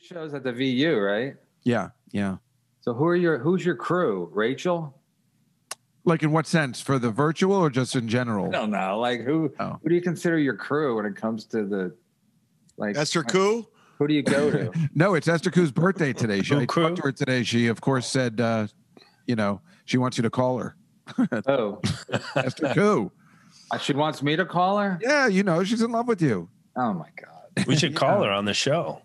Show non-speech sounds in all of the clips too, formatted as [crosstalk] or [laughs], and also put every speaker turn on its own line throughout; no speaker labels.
shows at the VU, right?
Yeah, yeah.
So who are your who's your crew? Rachel?
Like in what sense? For the virtual or just in general?
I
general?
don't know. Like who
Oh.
who do you consider your crew when it comes to the like
Esther Ku.
Who do you go to? [laughs]
No, it's Esther Ku's birthday today. She, [laughs] I talked to her today. She, of course, said, uh, you know, she wants you to call her. [laughs]
oh,
Esther Ku.
uh, she wants me to call her.
Yeah, you know, she's in love with you.
Oh my god.
We should call her on the show.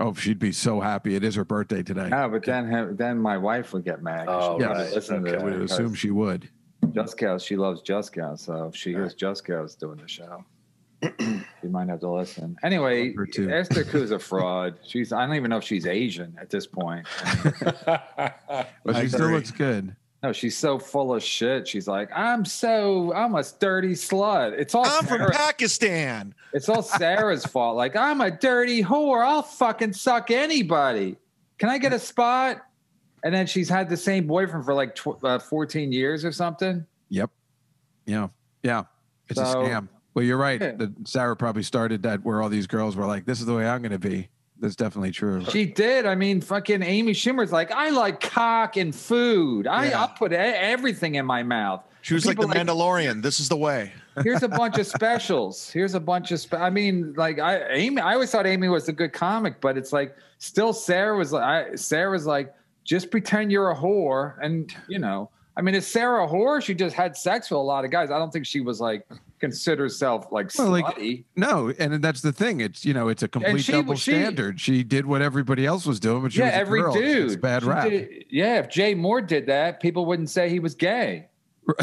Oh, she'd be so happy. It is her birthday today.
No, but then then my wife would get mad.
Oh,
she
right.
listen
Okay.
to
I would assume she would.
Just Cows. She loves Just Cows, so if she hears Just Cows doing the show, [clears throat] you might have to listen. Anyway,
Love her too.
Esther [laughs] Ku's a fraud. She's I don't even know if she's Asian at this point. [laughs]
But she still looks good.
No, she's so full of shit. She's like, I'm so I'm a dirty slut. It's all
I'm from Pakistan.
it's all Sarah's [laughs] fault. Like I'm a dirty whore. I'll fucking suck anybody. Can I get a spot? And then she's had the same boyfriend for like tw- uh, 14 years or something.
Yep. Yeah. Yeah. It's a scam. Well, you're right.
Yeah.
The, Sarah probably started that where all these girls were like, this is the way I'm going to be. That's definitely true.
She did. I mean, fucking Amy Schumer's like, I like cock and food. I,
Yeah.
I'll put e- everything in my mouth.
She was like the
People like-
Mandalorian. This is the way.
Here's a bunch of [laughs] specials. Here's a bunch of. Spe- I mean, like I, Amy. I always thought Amy was a good comic, but it's like still Sarah was like. I, Sarah was like, just pretend you're a whore, and you know. I mean, is Sarah a whore? She just had sex with a lot of guys. I don't think she was like consider herself like
Well, like-
slutty.
No, and that's the thing. It's you know, it's a complete
she-
double
she-
standard. She did what everybody else was doing, but she
yeah,
was a
every
girl.
dude.
It's bad
She
rap.
did- yeah, if Jay Mohr did that, people wouldn't say he was gay. [laughs]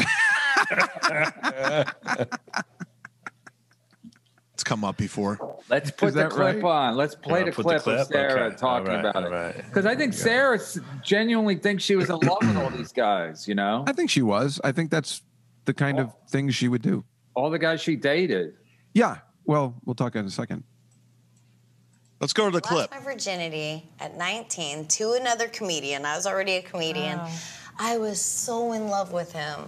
It's come up before.
Let's put the
that
clip
right?
on. Let's play
wanna
the
put the
clip, of? Sarah
Okay.
talking
All right,
about
all
it. Because I think Sarah s- genuinely thinks she was in love with all these guys. You know,
I think she was. I think that's the kind of oh. things she would do.
All the guys she dated.
Yeah. Well, we'll talk in a second.
Let's go to the clip.
Lost my virginity at 19 to another comedian. I was already a comedian. Oh. I was so in love with him,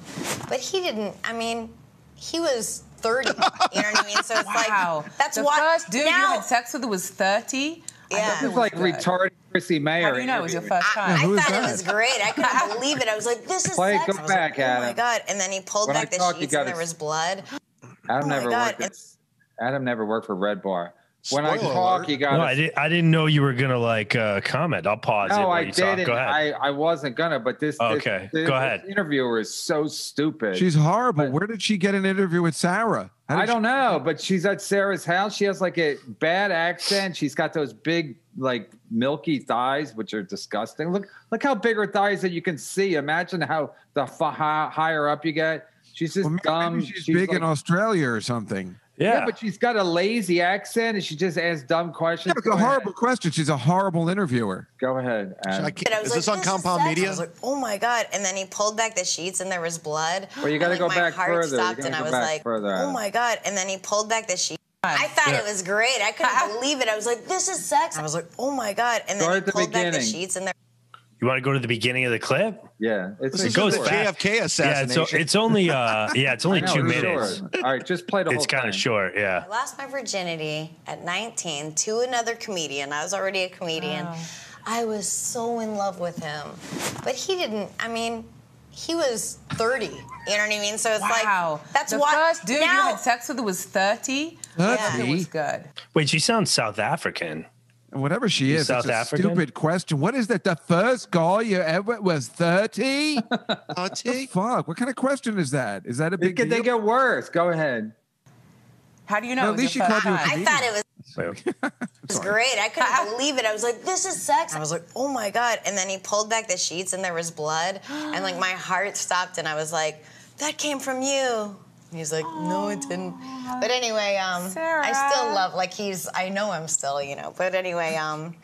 but he didn't. I mean, he was 30. you know what I mean? So it's
Wow.
like that's
the
why
first dude you had sex with was 30.
Yeah.
This
it
is like
good.
retarded Chrissie Mayr.
How do you know it was your first
I,
time?
I
who is
thought it was great. I couldn't [laughs] believe it. I was like, "This is
Play it,
sex."
go
I was like,
back,
oh my god! And then he pulled
When I
back the
talk,
sheets, and there was blood.
Adam
Oh
never worked. At, Adam never worked for Red Bar. When I
Spoiler
talk,
alert.
you got.
No, I, did, I didn't know you were gonna like uh, comment. I'll pause it
No,
while
I
you
didn't.
Go ahead.
I, I wasn't gonna, but this. this-
Okay,
this,
go ahead.
This interviewer is so stupid.
She's horrible. Where did she get an interview with Sarah?
I don't
she-
know, but she's at Sarah's house. She has like a bad accent. She's got those big, like milky thighs, which are disgusting. Look, look how big her thighs that you can see. Imagine how the f- hi- higher up you get. She's just
Well, maybe
dumb.
she's, big
like-
in Australia or something.
yeah.
yeah,
but she's got a lazy accent, and she just asks dumb questions.
Yeah, it's a
Go
horrible
ahead.
question. She's a horrible interviewer.
Go ahead. Adam.
I can't-
And I was
is this
like,
on Compound
sex."
Media?
I was like, "Oh my god!" And then he pulled back the sheets, and there was blood.
Well, you gotta
And,
go
my
back
heart
further. You
Stopped,
gotta
and I
go
was
back
like,
further,
"Oh my god!" And then he pulled back the sheets. I thought
Yeah.
it was great. I couldn't [laughs] believe it. I was like, "This is sex." I was like, "Oh my god!" And then
Start
he
at the
pulled back the sheets, and there.
you want to go to the beginning of the clip?
yeah, it's
This
a
is
goes
the
short.
fast.
JFK
Yeah,
assassination.
so it's only uh, [laughs] yeah, it's only
know,
two
it's
minutes.
short. All right, just play the
It's
whole
kind of short. Yeah.
I lost my virginity at 19 to another comedian. I was already a comedian. I was so in love with him, but he didn't. I mean, he was 30. You know what I mean? So it's
Wow.
like that's
the
why
first dude you had sex with was 30.
Yeah.
It was good.
Wait, she sounds South African.
Whatever she
You
is,
South
it's a
African?
stupid question. What is that? The first guy you ever was 30?
Uh, T?
Fuck. What kind of question is that? Is that a
They
big
get, they get worse. Go ahead.
How do you know?
No, at least
your
she called you a
time?
I thought it was. [laughs] It was great. I couldn't believe it. I was like, "This is sex." I was like, "Oh my god!" And then he pulled back the sheets, and there was blood, and like my heart stopped, and I was like, "That came from you." And he's like, "No, it didn't." But anyway, um, I still love like he's. I know him still, you know. But anyway, um,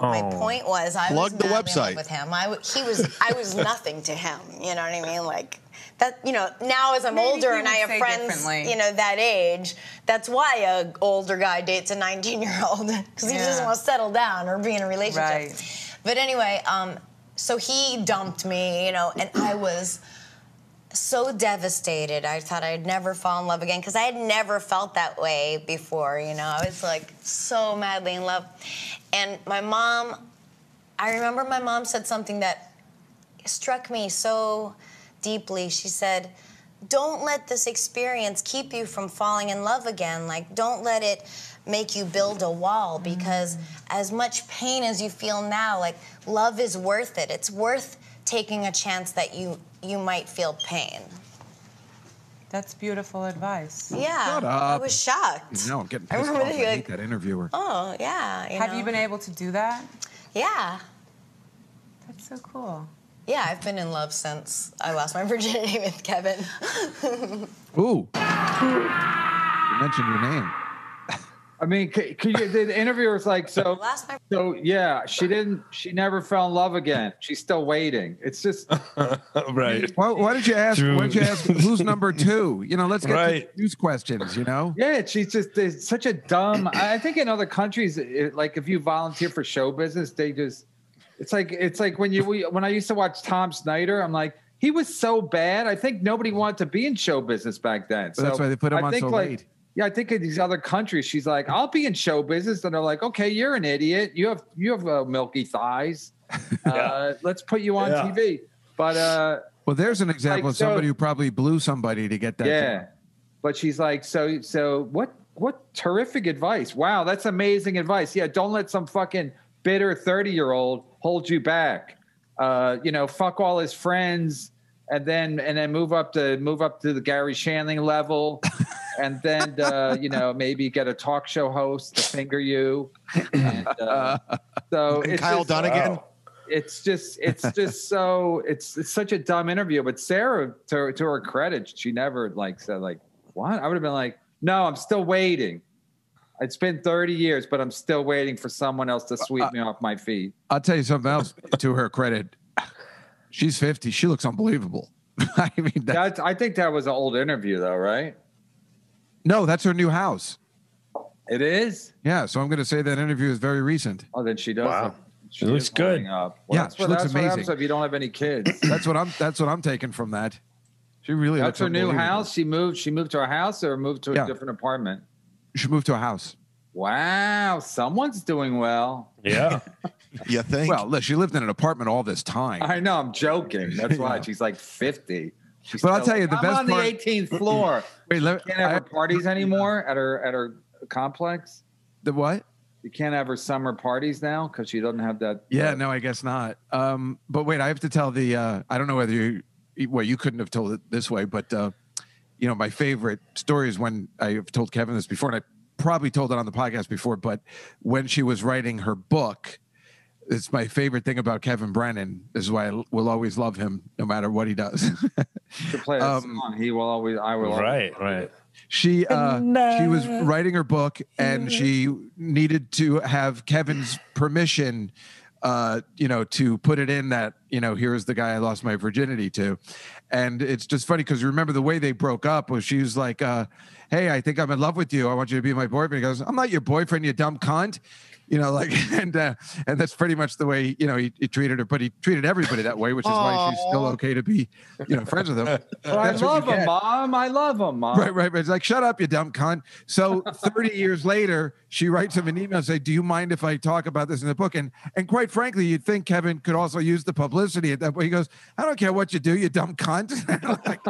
my
Oh.
point was, I
Plug
was
the
madly in love
website.
with him. I w- he was. I was nothing to him. You know what I mean? Like. That you know now as I'm
Maybe
older and I have friends you know that age that's why a older guy dates a 19 year old because [laughs] he
Yeah.
doesn't want to settle down or be in a relationship.
Right.
But anyway, um, so he dumped me, you know, and I was so devastated. I thought I'd never fall in love again because I had never felt that way before. You know, I was like so madly in love. And my mom, I remember my mom said something that struck me so deeply. She said, Don't let this experience keep you from falling in love again. Like, don't let it make you build a wall mm. because as much pain as you feel now, like, love is worth it. It's worth taking a chance that you you might feel pain.
That's beautiful advice.
Yeah,
Shut
I was shocked.
No, I'm getting [laughs]
I
pissed off.
remember
I hate
like,
that interviewer.
Oh yeah.
Have
know?
you been able to do that?
Yeah.
That's so cool.
Yeah, I've been in love since I lost my [laughs] virginity with Kevin.
Ooh. You mentioned your name.
I mean, c- could you, the interviewer was like, so, [laughs]
Last my
so yeah, she didn't, she never fell in love again. She's still waiting. It's just, [laughs]
right.
Why, why did you ask?
True.
Why did you ask who's number two? You know, let's get
Right.
to news questions. You know,
yeah, she's just such a dumb. I I think in other countries, it, like if you volunteer for show business, they just, it's like it's like when you we, when I used to watch Tom Snyder, I'm like. He was so bad. I think nobody wanted to be in show business back then.
So that's why they put him
I
on
think
so
like,
late.
Yeah, I think in these other countries, she's like, "I'll be in show business," and they're like, "Okay, you're an idiot. You have you have uh, milky thighs. [laughs] Uh, let's put you on
Yeah.
TV." But uh,
Well, there's an example
Like,
of somebody
so-
who probably blew somebody to get that.
yeah,
job.
but she's like, "So so what? What terrific advice! Wow, that's amazing advice. Yeah, don't let some fucking bitter thirty year old hold you back. Uh, you know, fuck all his friends." And then, and then move up to move up to the Garry Shandling level, [laughs] and then uh, you know maybe get a talk show host to finger you. And, uh, [laughs] so
And Kyle
just,
Dunnigan.
it's just it's just so it's it's such a dumb interview. But Sarah, to to her credit, she never like said like what I would have been like no, I'm still waiting. It's been 30 years, but I'm still waiting for someone else to uh, sweep uh, me off my feet.
I'll tell you something else [laughs] to her credit. She's 50. She looks unbelievable. [laughs] I mean, that,
That's, I think that was an old interview, though, right?
no, that's her new house.
It is.
Yeah, so I'm going to say that interview is very recent.
Oh, then she does.
Wow.
look- she
It looks good.
Up. Well,
Yeah,
that's
she
what,
looks
that's what happens
amazing.
if you don't have any kids. [clears throat]
That's what I'm. That's what I'm taking from that. She really.
That's her new house. She moved. She moved to a house or moved to a
Yeah.
different apartment.
She moved to a house.
Wow, someone's doing well.
Yeah. [laughs]
You think?
Well, look, she lived in an apartment all this time.
I know. I'm joking. That's [laughs] why
Yeah.
she's like 50. She's
But I'll
still
tell you, the
I'm
best
on the 18th floor. [clears throat]
Wait, let,
Can't have her
I-
parties anymore at her at her complex.
the what?
You can't have her summer parties now because she doesn't have that.
Yeah, no, I guess not. Um, but wait, I have to tell the. Uh, I don't know whether you. Well, you couldn't have told it this way, but uh, you know, my favorite story is when I've told Kevin this before, and I probably told it on the podcast before. But when she was writing her book, it's my favorite thing about Kevin Brennan. This is why I will always love him, no matter what he does.
To play
Um,
song, he will always. I will. always-
right. Right.
she uh she was writing her book and she needed to have kevin's permission uh you know to put it in that you know here's the guy i lost my virginity to and it's just funny because you remember the way they broke up was she was like uh hey i think i'm in love with you i want you to be my boyfriend he goes i'm not your boyfriend you dumb cunt you know like [laughs] and uh and that's pretty much the way you know he, he treated her but he treated everybody that way which is why she's still okay to be you know friends with him [laughs]
But I love
you
him,
get.
mom. I love him, mom.
Right, right, right. It's like, shut up, you dumb cunt. So 30 years later, she writes him an email and say, Do you mind if I talk about this in the book? And and quite frankly, you'd think Kevin could also use the publicity at that point. He goes, I don't care what you do, you dumb cunt. [laughs] Like,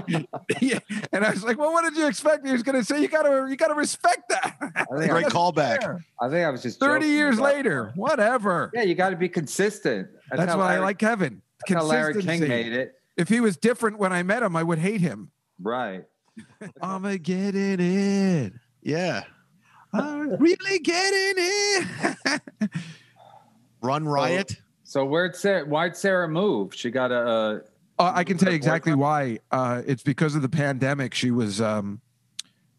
[laughs] yeah. And I was like, Well, what did you expect? He was gonna say, You gotta you gotta respect that. [laughs]
I think,
Great
I,
callback.
I think I was just
30 years
about-
later, whatever.
Yeah, you got to be consistent.
That's
how
why I like Kevin.
That's how Larry King
Consistency.
made it.
If he was different when I met him, I would hate him.
Right.
I'm a getting it.
Yeah.
I'm really getting it.
Run riot.
So where'd Sarah? Why'd Sarah move? She got a. Uh,
I can tell you exactly why. Uh, it's because of the pandemic. She was um,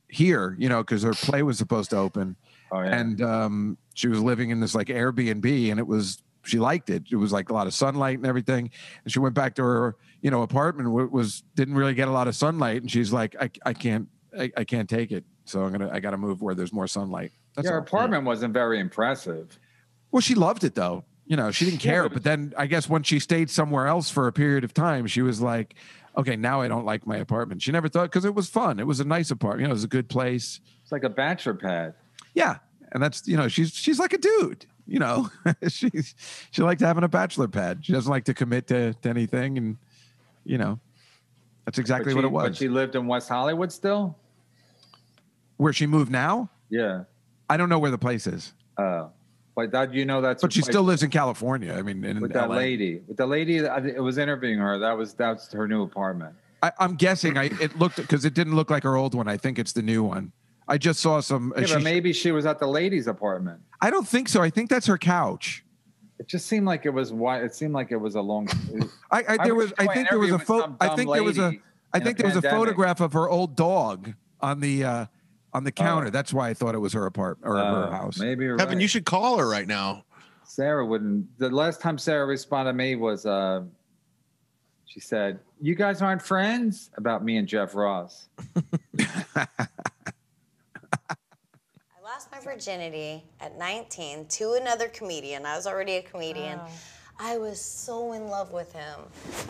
here, you know, because her play was supposed to open,
oh yeah.
and um, she was living in this like Airbnb, and it was she liked it. It was like a lot of sunlight and everything. And she went back to her, you know, apartment. w- Was didn't really get a lot of sunlight, and she's like, I, I can't, I, I can't take it. So I'm gonna, I got to move where there's more sunlight. That's
yeah, her apartment wasn't very impressive.
Well, she loved it though. You know, she didn't care. but then I guess when she stayed somewhere else for a period of time, she was like, okay, now I don't like my apartment. She never thought because it was fun. It was a nice apartment. You know, it was a good place.
It's like a bachelor pad.
Yeah, and that's you know she's she's like a dude. You know, [laughs] she's she liked having a bachelor pad. She doesn't like to commit to, to anything, and you know, that's exactly
But
what it was.
But she lived in West Hollywood still.
Where she moved now,
Yeah.
I don't know where the place is,
Oh, but that you know that's.
but she still lives in California. I mean, in
with that
LA.
lady. With the lady that it was interviewing her. That was that's her new apartment.
I, I'm guessing I it looked because it didn't look like her old one. I think it's the new one. I just saw some.
Yeah,
she-
but maybe she was at the lady's apartment.
I don't think so. I think that's her couch.
It just seemed like it was why it seemed like it was a long.
I, I there was. I think there was a photo. I think there was a. I think there was a photograph of her old dog on the uh on the counter. That's why I thought it was her apartment or her house.
Oh, Maybe you're
Kevin,
right.
you should call her right now.
Sarah wouldn't. The last time Sarah responded to me was, uh, she said, "You guys aren't friends." About me and Jeff Ross. [laughs]
I lost my virginity at 19 to another comedian. I was already a comedian. I was so in love with him.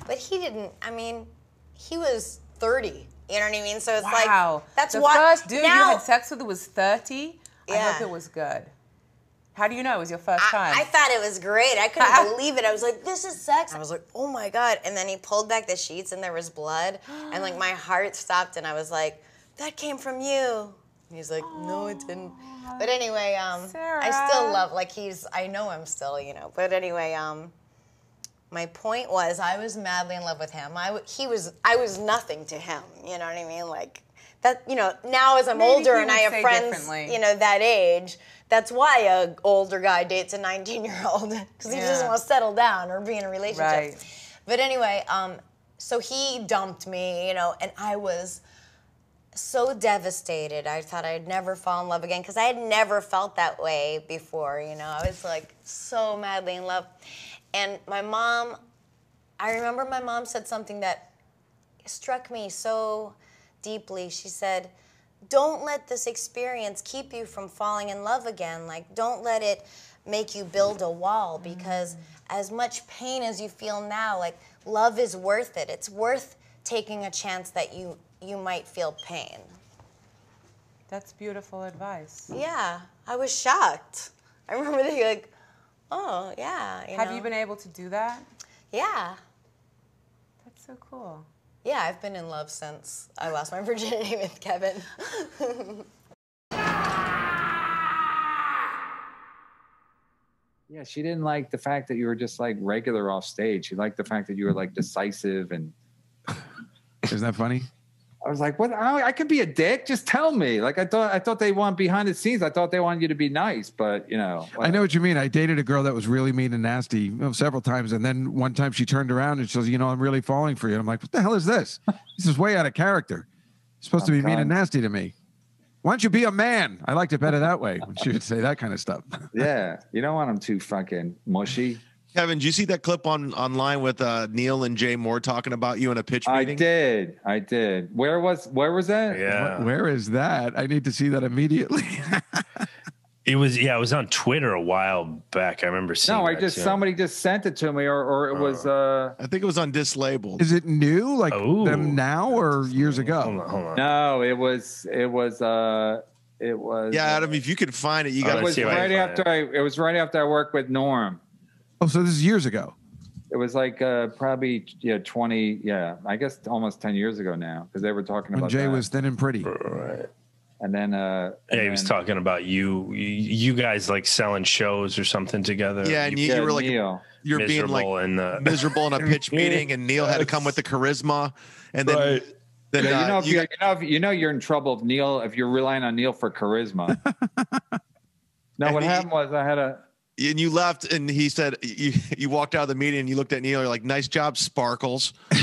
But he didn't, I mean, he was 30. You know what I mean? So it's
Wow.
like, that's
the
why.
first dude you had sex with was 30. I hope it was good. How do you know it was your first time?
I, I thought it was great. I couldn't [laughs] believe it. I was like, this is sex. I was like, oh my God. And then he pulled back the sheets and there was blood. and like my heart stopped and I was like, that came from you. And he's like, no, it didn't. But anyway, um, I still love, like he's, I know him still, you know. But anyway, um, my point was I was madly in love with him. I, w- he was, I was nothing to him. You know what I mean? Like that, you know, now as I'm
Maybe
older and I have friends, you know, that age, that's why a older guy dates a 19 year old because [laughs] he
Yeah.
doesn't want to settle down or be in a relationship.
Right.
But anyway, um, so he dumped me, you know, and I was so devastated. I thought I'd never fall in love again because I had never felt that way before, you know. I was like so madly in love. And my mom, I remember my mom said something that struck me so deeply. She said, Don't let this experience keep you from falling in love again. Like, don't let it make you build a wall mm. because as much pain as you feel now, like, love is worth it. It's worth taking a chance that you you might feel pain.
That's beautiful advice.
Yeah, I was shocked. I remember thinking like, oh yeah. You
Have
know?
you been able to do that?
Yeah,
That's so cool.
yeah. I've been in love since I lost my [laughs] virginity with Kevin.
Yeah, she didn't like the fact that you were just like regular off stage. She liked the fact that you were like decisive and.
Isn't that funny?
I was like, "What? I, I could be a dick. Just tell me." Like I thought. I thought they want behind the scenes. I thought they wanted you to be nice, but you know.
I know what you mean. I dated a girl that was really mean and nasty you know, several times, and then one time she turned around and she goes, "You know, I'm really falling for you." And I'm like, "What the hell is this? This is way out of character. You're supposed to oh, be mean and nasty to me. Why don't you be a man?" I liked it better that way when she would say that kind of stuff. [laughs]
Yeah, you don't want them too fucking mushy.
Kevin, did you see that clip on online with uh, Neal and Jay Mohr talking about you in a pitch meeting?
I did. I did. Where was? Where was that?
Yeah.
Where is that? I need to see that immediately. [laughs]
It was yeah, it was on Twitter a while back. I remember seeing.
No, I
that,
just
too.
somebody just sent it to me, or or it was. uh
I think it was on Dislabeled.
is it new, like
Oh.
them now or years ago?
Hold on, hold on.
No, it was. It was. uh It was.
yeah, Adam, if you could find it, you
Oh,
got
It
let's
was
see if I can
right
find
after I. It was right after I worked with Norm.
Oh, so this is years ago.
It was like uh probably yeah twenty yeah I guess almost ten years ago now because they were talking
When
about
Jay
that.
was thin and pretty.
Right.
and then uh
Yeah, he was
then-
talking about you, you, you guys like selling shows or something together.
Yeah, and you,
yeah,
you were like
Neal.
you're being
miserable
like
and uh,
miserable in a pitch [laughs] meeting, and Neal had to come with the charisma, and then
Right.
then
Yeah,
uh,
you know, if
you
you, you know, if, you know, you're in trouble if Neal, if you're relying on Neal for charisma. [laughs] no, what
he-
happened was I had a,
and you left, and he said you you walked out of the meeting, and you looked at Neal, you're like, "Nice job, Sparkles." [laughs]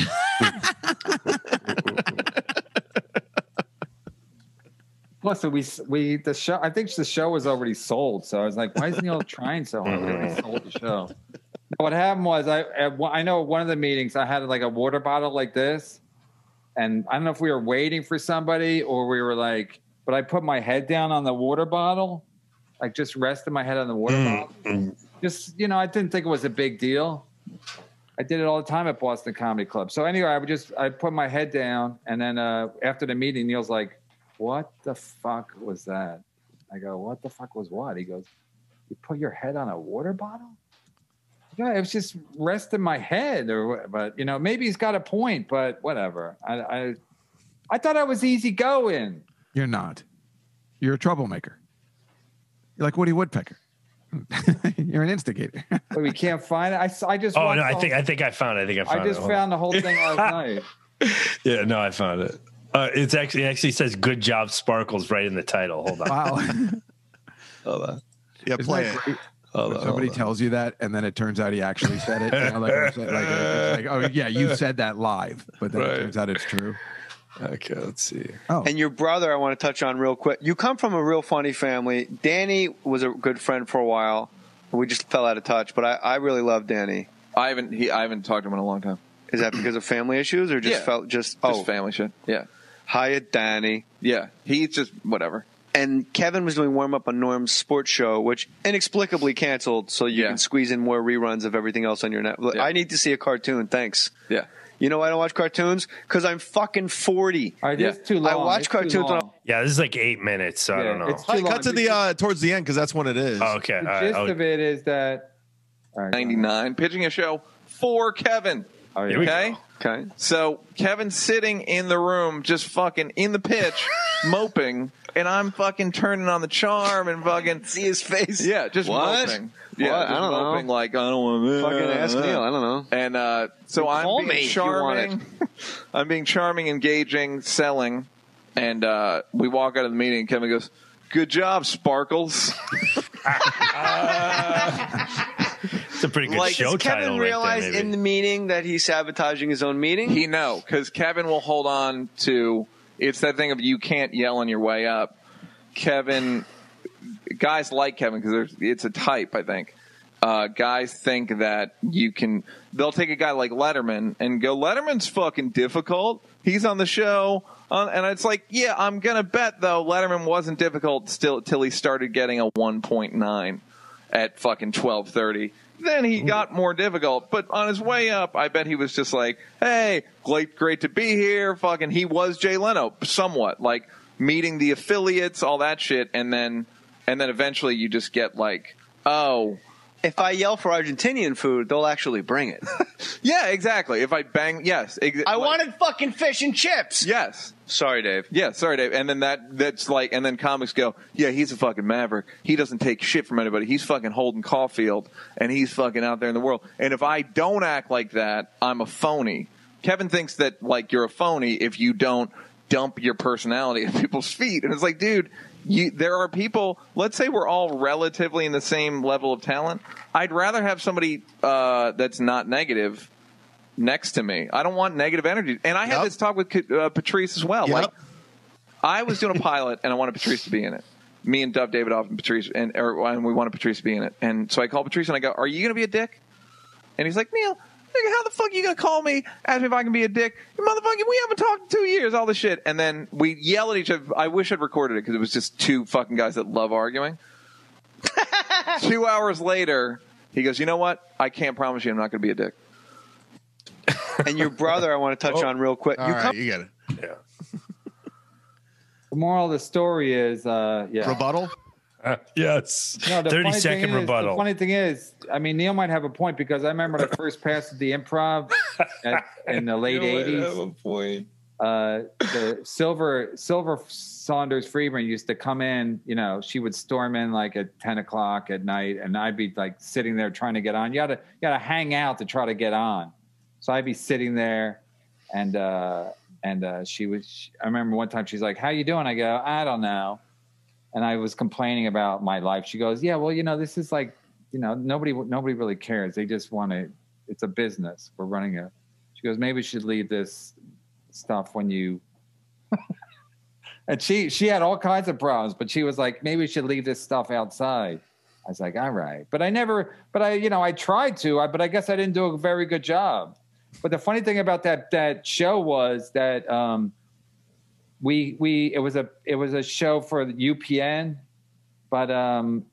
plus so we, we, the show, I think the show was already sold. So I was like, why is Neal [laughs] trying so hard? We already mm-hmm. sold the show. What happened was I, at I know one of the meetings I had like a water bottle like this. And I don't know if we were waiting for somebody or we were like, but I put my head down on the water bottle, like just rested my head on the water bottle. just you know, I didn't think it was a big deal. I did it all the time at Boston Comedy Club. So anyway, I would just I put my head down, and then uh, after the meeting, Neal's like, "What the fuck was that?" I go, "What the fuck was what?" He goes, "You put your head on a water bottle." Yeah, it was just resting my head, or but you know, maybe he's got a point, but whatever. I I, I thought I was easy going.
You're not. You're a troublemaker. You're like Woody Woodpecker. [laughs] You're an instigator. [laughs]
But we can't find it. I, I just
Oh no, I
the
think
whole-
I think I found it. I think I found it.
I just
Hold on.
found the whole thing last [laughs] night.
Yeah, no, I found it. Uh, it's actually it actually says "Good job, Sparkles" right in the title. Hold on.
wow.
Hold on.
Yeah,
Isn't
play it.
great?
Hold on,
somebody
hold on.
tells you that, and then it turns out he actually said it. You know, like, like, like, oh yeah, you said that live, but then
Right.
it turns out it's true.
Okay, let's see.
Oh,
And your brother, I want to touch on real quick. You come from a real funny family. Danny was a good friend for a while. We just fell out of touch, but I, I really love Danny.
I haven't he I haven't talked to him in a long time.
Is that because of family issues or just
Yeah.
felt just
Just
oh
family shit. Yeah.
hiya Danny?
Yeah. He's just whatever.
And Kevin was doing warm up on Norm's sports show, which inexplicably canceled, so you
Yeah.
can squeeze in more reruns of everything else on your net.
Yeah.
I need to see a cartoon. Thanks.
Yeah.
You know why I don't watch cartoons? Because I'm fucking forty.
All right,
Yeah.
too long.
I watch
It's too
cartoons when
long.
Yeah, this is like eight minutes, so I don't know.
it's too
Cut
long.
to the uh towards the end because that's when it is.
Oh, okay,
The
all right,
gist
I'll-
of it is that all right, go ahead.
99 pitching a show for Kevin.
Oh, yeah.
Okay?
Okay.
So Kevin's sitting in the room, just fucking in the pitch, [laughs] moping, and I'm fucking turning on the charm and fucking [laughs]
See his face.
yeah, just
What?
moping. Yeah,
What? I don't know.
like I don't want to
Fucking ask Neal. I don't know.
And uh, so I'm
Call
being
me if you want it.
charming. [laughs] I'm being charming, engaging, selling, and uh, we walk out of the meeting. and Kevin goes, "Good job, Sparkles." [laughs]
It's a pretty good
Like,
show
does Kevin
title. right there,
realize
maybe.
in the meeting that he's sabotaging his own meeting?
He know because Kevin will hold on to. It's that thing of you can't yell on your way up. Kevin, guys like Kevin because it's a type. I think uh, guys think that you can. They'll take a guy like Letterman and go, Letterman's fucking difficult. He's on the show, uh, and it's like, yeah, I'm gonna bet though Letterman wasn't difficult still till he started getting a 1.9 at fucking 12:30. Then he got more difficult, but on his way up, I bet he was just like, "Hey, great, great to be here." Fucking, he was Jay Leno, somewhat like meeting the affiliates, all that shit, and then, and then eventually you just get like, "Oh,
if I yell for Argentinian food, they'll actually bring it. [laughs]
yeah, exactly." If I bang, yes, ex-
I
like-
wanted fucking fish and chips.
yes,
Sorry, Dave.
Yeah, sorry, Dave. And then that that's like, and then comics go, yeah, he's a fucking maverick. He doesn't take shit from anybody. He's fucking Holden Caulfield, and he's fucking out there in the world. And if I don't act like that, I'm a phony. Kevin thinks that like you're a phony if you don't dump your personality [laughs] at people's feet. And it's like, dude, you, there are people. Let's say we're all relatively in the same level of talent. I'd rather have somebody uh, that's not negative next to me. I don't want negative energy. And I had this talk with uh, Patrice as well.
Yep.
Like, I was doing a pilot and I wanted Patrice to be in it. Me and Dov Davidoff and Patrice, and, or, and we wanted Patrice to be in it. And so I called Patrice and I go, Are you going to be a dick? And he's like, Neal, how the fuck you going to call me, ask me if I can be a dick? Motherfucker, we haven't talked in two years, all this shit. And then we yell at each other. I wish I'd recorded it because it was just two fucking guys that love arguing. [laughs] two hours later, he goes, You know what? I can't promise you I'm not going to be a dick. [laughs]
And your brother, I want to touch on real quick.
All
you
right,
come
you get it.
Yeah.
The moral of the story is, uh, yeah.
Rebuttal. [laughs]
yes.
No, the
30
funny
second
thing is-
rebuttal.
the funny thing is, I mean, Neal might have a point because I remember when I first passed at the improv [laughs] at, in the late '80s.
point.
Uh, the Silver Silver Saunders Friedman used to come in. You know, she would storm in like at 10 o'clock at night, and I'd be like sitting there trying to get on. You got to you got to hang out to try to get on. So I'd be sitting there, and uh, and uh, she was. I remember one time she's like, "How you doing?" I go, "I don't know." And I was complaining about my life. She goes, "Yeah, well, you know, this is like, you know, nobody nobody really cares. They just want to. It's a business. We're running a." She goes, "Maybe we should leave this stuff when you." [laughs] and she she had all kinds of problems, but she was like, "Maybe we should leave this stuff outside." I was like, "All right," but I never. But I, you know, I tried to, I, but I guess I didn't do a very good job. But the funny thing about that that show was that. um we we it was a it was a show for the UPN, but um,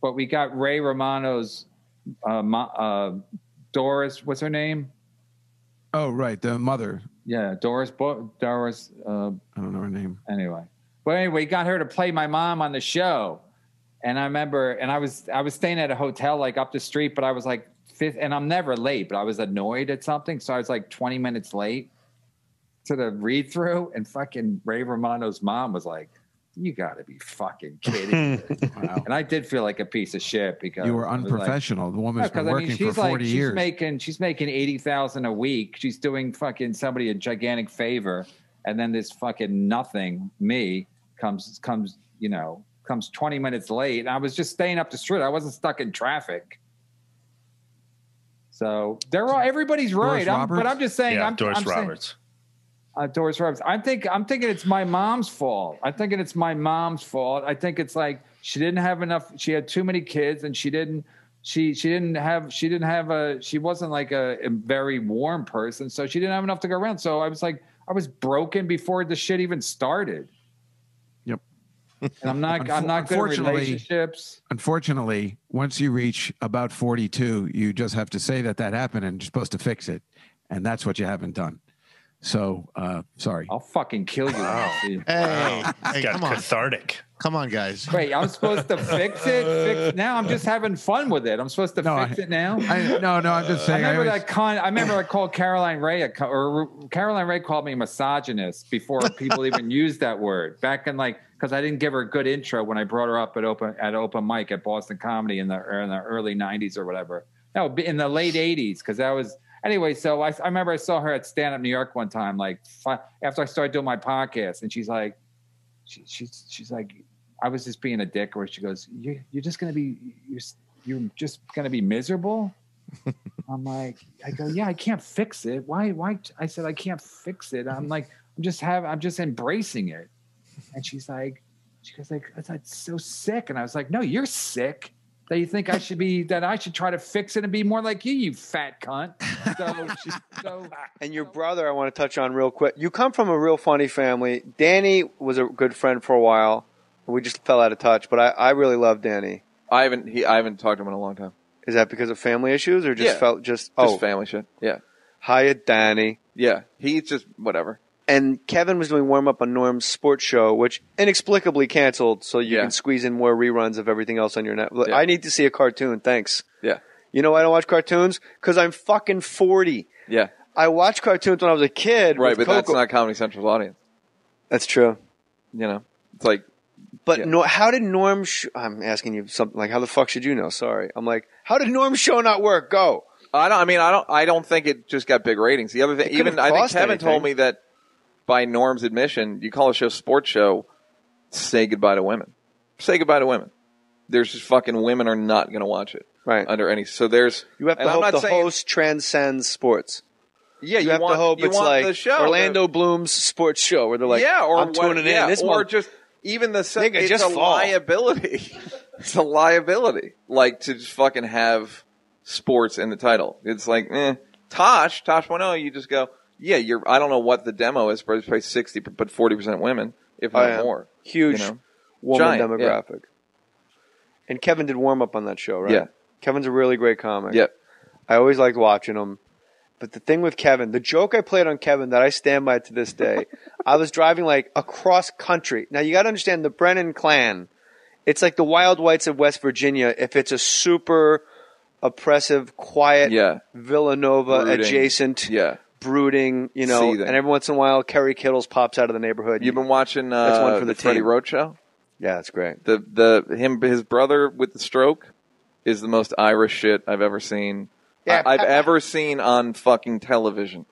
but we got Ray Romano's uh, Ma, uh, Doris. What's her name?
Oh, right, the mother.
Yeah, Doris. Bo- Doris. Uh,
I don't know her name.
anyway, but anyway, got her to play my mom on the show, and I remember, and I was I was staying at a hotel like up the street, but I was like fifth, and I'm never late, but I was annoyed at something, so I was like 20 minutes late to the read through, and fucking Ray Romano's mom was like. You got to be fucking kidding! [laughs]
Wow.
and I did feel like a piece of shit because
You were
I was like-
unprofessional. the woman's
because
been
I
working
mean, she's
for 40
like
years.
she's making she's making eighty thousand a week. She's doing fucking somebody a gigantic favor, and then this fucking nothing me comes comes you know comes twenty minutes late. And I was just staying up the street. I wasn't stuck in traffic. So they're all everybody's right. I'm, but I'm just saying.
yeah,
I'm,
Doris
I'm saying-
Roberts.
Uh, Doris Roberts. I think I'm thinking it's my mom's fault. I'm thinking it's my mom's fault. I think it's like she didn't have enough. She had too many kids, and she didn't. She she didn't have. She didn't have a. She wasn't like a, a very warm person, so she didn't have enough to go around. So I was like, I was broken before the shit even started.
Yep.
And I'm not. I'm not good at relationships.
Unfortunately, once you reach about 42, you just have to say that that happened and you're supposed to fix it. And that's what you haven't done. So, uh, sorry.
I'll fucking kill you. Nancy. [laughs]
Hey,
It's
hey
got
come on,
cathartic.
come on, guys.
Wait, I'm supposed to fix it. Fix now. I'm just having fun with it. I'm supposed to
No,
fix
I-
it now.
I, no, no, I'm just saying. I
remember
always-
that con. I remember I called Caroline Rhea a, co- or Caroline Rhea called me misogynist before [laughs] people even used that word back in like because I didn't give her a good intro when I brought her up at open at open mic at Boston Comedy in the in the early '90s or whatever. No, in the late '80s because that was anyway. So I, I remember I saw her at Stand Up New York one time, like fi- after I started doing my podcast, and she's like, she, she's she's like, I was just being a dick, where she goes, you, "You're just gonna be you're you're just gonna be miserable." [laughs] I'm like, I go, yeah, I can't fix it. Why? Why? I said I can't fix it. I'm like, I'm just have, I'm just embracing it. And she's like, she goes like, that's so sick. And I was like, no, you're sick. That you think I should be, that I should try to fix it and be more like you, you fat cunt. So, she, so [laughs]
And your brother, I want to touch on real quick. You come from a real funny family. Danny was a good friend for a while. We just fell out of touch, but I, I really love Danny.
I haven't he I haven't talked to him in a long time.
Is that because of family issues or just
Yeah.
felt just
Just
oh
family shit. Yeah.
hiya Danny?
Yeah. He's just whatever.
And Kevin was doing warm up on Norm's sports show, which inexplicably canceled, so you
Yeah.
can squeeze in more reruns of everything else on your net.
Yeah.
I need to see a cartoon. Thanks.
Yeah.
You know why I don't watch cartoons? Because I'm fucking forty.
Yeah.
I watched cartoons when I was a kid.
Right, but that's not Comedy Central's audience.
That's true.
You know? It's like
But
Yeah.
no, how did Norm? Sh- I'm asking you something like, how the fuck should you know? Sorry, I'm like, how did Norm's show not work? Go.
I don't. I mean, I don't. I don't think it just got big ratings. The other thing, even I think Kevin
anything.
told me that by Norm's admission, you call a show sports show, say goodbye to women. Say goodbye to women. There's just fucking women are not going to watch it
Right.
under any. So there's
You have to
I'm
hope
not
the
saying-
host transcends sports.
Yeah,
You, have
want,
to hope it's like
the show
Orlando Bloom's sports show, where they're like,
yeah, or
I'm
what-
tuning
yeah,
in this
or
month.
just even the se-
Nigga,
it's
just
a
fall.
liability. [laughs] it's a liability, like to just fucking have sports in the title. It's like, eh. Tosh, Tosh 1.0, you just go, yeah, you're. I don't know what the demo is, but it's probably sixty, but forty percent women, if
Oh,
not
yeah.
more.
huge
you know?
woman
Giant, yeah.
demographic. And Kevin did warm up on that show, right?
Yeah.
Kevin's a really great comic.
Yep.
I always liked watching him. But the thing with Kevin, the joke I played on Kevin that I stand by to this day, [laughs] I was driving like across country. Now you got to understand the Brennan clan. It's like the Wild Whites of West Virginia. If it's a super oppressive, quiet
Yeah.
Villanova
Brooding.
adjacent,
Yeah.
Brooding, you know,
Seething.
and every once in a while Kerry Kittles pops out of the neighborhood.
You've been watching uh,
That's one for the
Freddie
team.
Roach show.
yeah, that's great.
The the him his brother with the stroke is the most Irish shit I've ever seen.
Yeah,
I, have
Papa.
ever seen on fucking television.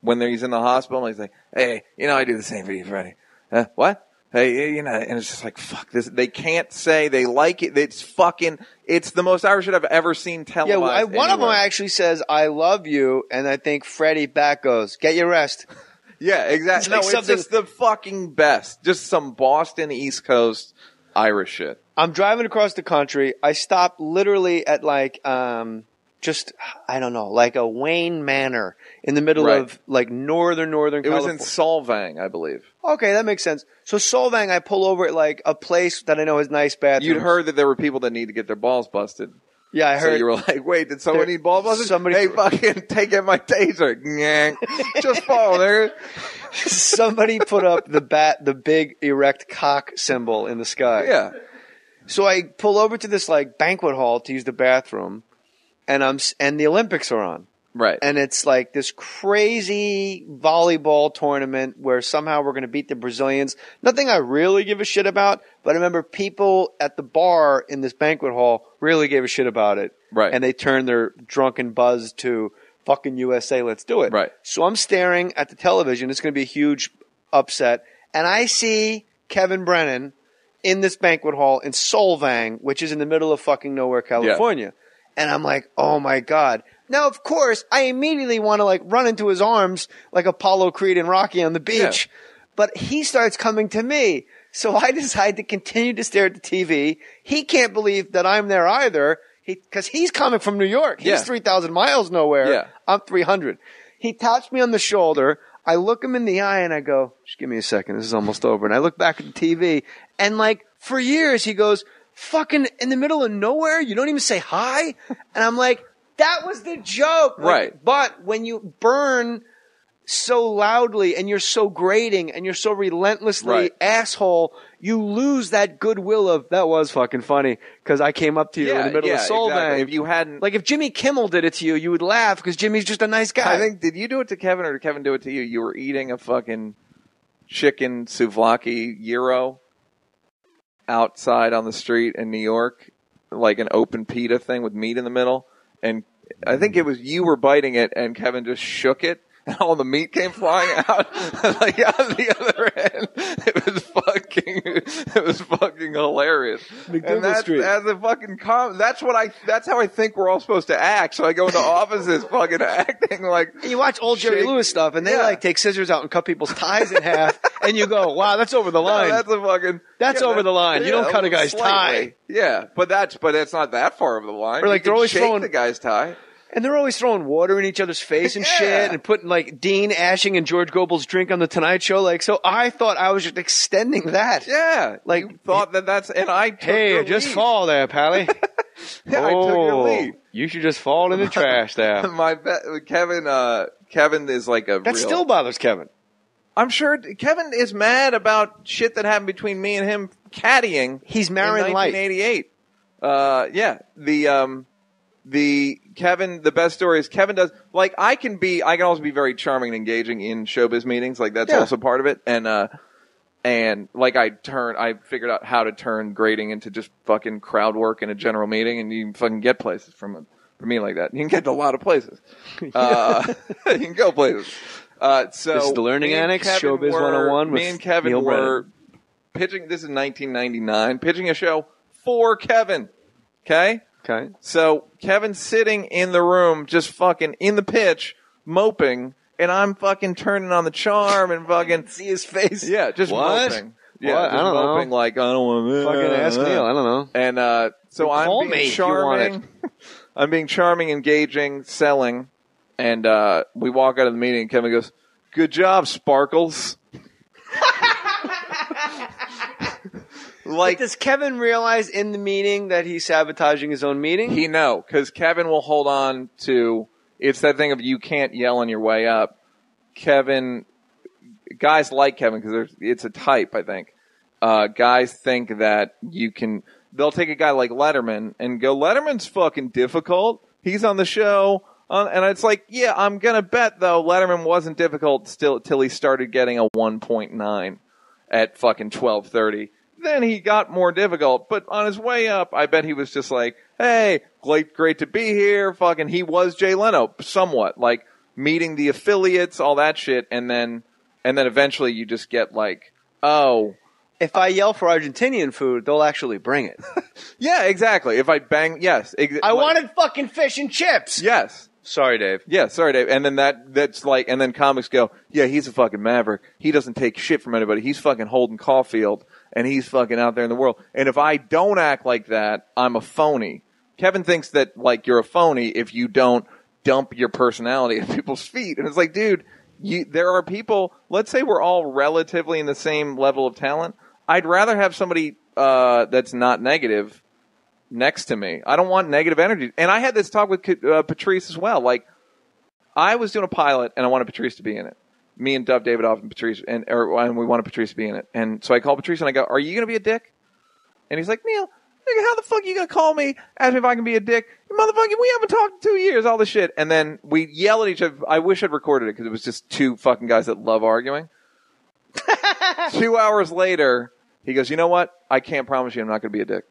When he's in the hospital, he's like, "Hey, you know, I do the same for you, Freddie." Uh, what? Hey, you know, and it's just like, fuck this. They can't say they like it. It's fucking. It's the most Irish shit I've ever seen
Yeah,
televised.
well, I, one of them actually says "I love you," and I think Freddie back goes, "Get your rest." [laughs]
Yeah, exactly.
It's
no,
like
it's just the fucking best. Just some Boston East Coast Irish shit.
I'm driving across the country. I stop literally at like um just I don't know, like a Wayne Manor in the middle
Right.
of like northern northern
It was in Solvang, I believe.
okay, that makes sense. So Solvang, I pull over at like a place that I know has nice bathrooms.
You'd heard that there were people that need to get their balls busted.
Yeah, I
So
heard.
you were like, wait, did someone
There-
need ball busted?
somebody-
hey, [laughs] fucking take in my taser. [laughs] Just fall there.
somebody put up the bat, the big erect cock symbol in the sky.
Yeah.
So I pull over to this like banquet hall to use the bathroom, and I'm and the Olympics are on,
Right.
and it's like this crazy volleyball tournament where somehow we're going to beat the Brazilians. Nothing I really give a shit about, but I remember people at the bar in this banquet hall really gave a shit about it,
Right.
And they turned their drunken buzz to fucking USA, let's do it,
Right.
So I'm staring at the television. It's going to be a huge upset, and I see Kevin Brennan in this banquet hall in Solvang, which is in the middle of fucking nowhere, California. And I'm like, oh my God. Now, of course, I immediately want to like run into his arms like Apollo Creed and Rocky on the beach. But he starts coming to me. So I [laughs] decide to continue to stare at the TV. He can't believe that I'm there either. He, cause he's coming from New York. He's
Yeah.
3,000 miles nowhere.
Yeah.
I'm 300. He taps me on the shoulder. I look him in the eye and I go, just give me a second. This is almost over. And I look back at the TV and like for years he goes, fucking in the middle of nowhere. You don't even say hi. And I'm like, that was the joke. Like,
Right.
But when you burn so loudly and you're so grating and you're so relentlessly
Right.
asshole, you lose that goodwill of that was fucking funny because I came up to you in the middle
yeah,
of Soul
exactly. If you hadn't,
like if Jimmy Kimmel did it to you, you would laugh because Jimmy's just a nice guy.
I think, did you do it to Kevin or did Kevin do it to you? You were eating a fucking chicken souvlaki gyro outside on the street in New York, like an open pita thing with meat in the middle. And I think it was you were biting it and Kevin just shook it. And [laughs] all the meat came flying [laughs] out, [laughs] like out the other end. It was fucking, it was fucking hilarious. and that's,
Street.
as a fucking com, that's what I, that's how I think we're all supposed to act. So I go into offices fucking acting like,
And you watch old Jerry
Shake-
Lewis stuff, and they
Yeah.
like take scissors out and cut people's ties in half, and you go, "Wow, that's over the
No,
line."
that's a fucking.
That's over the line. You don't cut a guy's
slightly. Yeah, but that's but it's not that far over the line.
Or, like,
You
they're always throwing-
the guy's tie.
And they're always throwing water in each other's face and
Yeah.
shit, and putting like Dean Ashing and George Gobel's drink on the Tonight Show. Like, so I thought I was just extending that.
Yeah,
Like-
you thought that that's and I took
Hey, just
lead.
fall there, Pally. [laughs]
Yeah, I took your
Oh. You should just fall in the trash there. [laughs]
My bet, Kevin. Uh, Kevin is like a
That
real,
still bothers Kevin.
I'm sure Kevin is mad about shit that happened between me and him caddying.
He's married
in
marrying light.
1988. Uh, yeah, the um, the Kevin. The best story is Kevin does like I can be. I can also be very charming and engaging in showbiz meetings. Like that's
Yeah.
also part of it. And uh, and like I turn, I figured out how to turn grading into just fucking crowd work in a general meeting, and you can fucking get places from. For me, like that, you can get to a lot of places. [laughs] Uh, [laughs] you can go places. Uh, so
This is the Learning Annex, Showbiz
were-
101 with
Me and Kevin
Neal
were
Brennan.
pitching. This is 1999. Pitching a show for Kevin. Okay.
Okay.
So Kevin's sitting in the room, just fucking in the pitch, moping, and I'm fucking turning on the charm and fucking [laughs]
See his face.
yeah, just
What?
moping. Yeah,
What?
just
I don't know.
moping like I don't want to
Fucking ask Neal. I don't know.
And uh, so I'm
Call
being
me if you want
charming. [laughs] I'm being charming, engaging, selling, and uh, we walk out of the meeting. and Kevin goes, "Good job, Sparkles." Like
Does Kevin realize in the meeting that he's sabotaging his own meeting?
He know because Kevin will hold on to. It's that thing of you can't yell on your way up. Kevin, guys like Kevin because it's a type. I think uh, guys think that you can. They'll take a guy like Letterman and go, Letterman's fucking difficult. He's on the show. Uh, and it's like, yeah, I'm gonna bet though Letterman wasn't difficult still till he started getting a 1.9 at fucking 12:30. Then he got more difficult, but on his way up, I bet he was just like, "Hey, great, great to be here." Fucking, he was Jay Leno, somewhat like meeting the affiliates, all that shit, and then, and then eventually you just get like, "Oh,
if I yell for Argentinian food, they'll actually bring it. [laughs]
yeah, exactly." If I bang, yes, ex-
I
like-
wanted fucking fish and chips.
yes.
Sorry, Dave.
Yeah, sorry, Dave. And then that that's like, and then comics go, yeah, he's a fucking maverick. He doesn't take shit from anybody. He's fucking Holden Caulfield, and he's fucking out there in the world. And if I don't act like that, I'm a phony. Kevin thinks that like you're a phony if you don't dump your personality at [laughs] people's feet. And it's like, dude, you, there are people. Let's say we're all relatively in the same level of talent. I'd rather have somebody uh, that's not negative next to me. I don't want negative energy. And I had this talk with uh, Patrice as well. Like, I was doing a pilot and I wanted Patrice to be in it. Me and Dov Davidoff and Patrice, and, or, and we wanted Patrice to be in it. And so I called Patrice and I go, Are you going to be a dick? And he's like, Neal, how the fuck are you going to call me, ask me if I can be a dick? Motherfucker, we haven't talked in two years, all this shit. And then we yell at each other. I wish I'd recorded it because it was just two fucking guys that love arguing. [laughs] two hours later, he goes, You know what? I can't promise you I'm not going to be a dick.